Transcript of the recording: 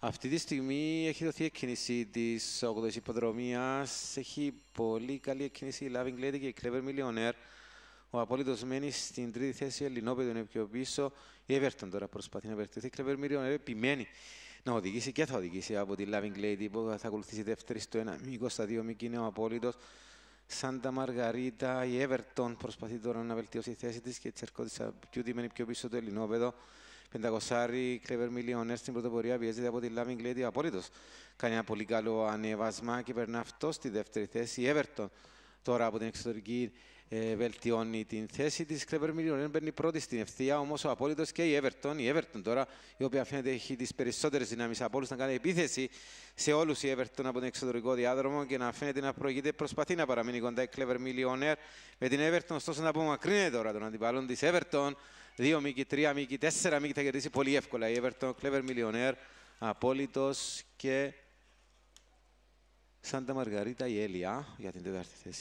Αυτή τη στιγμή έχει δοθεί εκκίνηση της 8η υποδρομίας. Έχει πολύ καλή εκκίνηση η Loving Lady και η Clever Millionaire. Ο Απόλυτος μένει στην τρίτη θέση, η Ελληνόπεδο είναι πιο πίσω. Η Everton τώρα προσπαθεί να βελτιωθεί. Η Clever Millionaire επιμένει να οδηγήσει και θα οδηγήσει από τη Loving Lady που θα ακολουθήσει δεύτερη στο 1 μήκος, στα δύο μήκη είναι ο Απόλυτος. Σάντα Μαργαρίτα, η Everton προσπαθεί τώρα να βελτιώσει τη θέση της και η Τσερκώτησα πιο μένει πιο πίσω το Ελληνόπεδο. Πεντακοσάρι, Clever Millionaire στην πρωτοπορία πιέζεται από τη Loving Lady απολύτως. Κάνει ένα πολύ καλό ανέβασμα και περνά αυτό στη δεύτερη θέση. Η Everton τώρα από την εξωτερική ε, βελτιώνει την θέση της. Clever Millionaire παίρνει πρώτη στην ευθεία, όμως ο απόλυτος και η Everton. Η Everton τώρα, η οποία φαίνεται έχει τις περισσότερες δυνάμεις από όλους να κάνει επίθεση σε όλους η Everton από τον εξωτερικό διάδρομο και να φαίνεται να προηγείται. Προσπαθεί να παραμείνει κοντά η Clever Millionaire με την Everton, ωστόσο να απομακρύνεται τώρα τον αντιπαλών της Everton. Δύο μήκη, τρία μήκη, τέσσερα μήκη θα κερδίσει πολύ εύκολα η Everton, Clever Millionaire, απόλυτος και Σάντα Μαργαρίτα η Έλια για την τέταρτη θέση.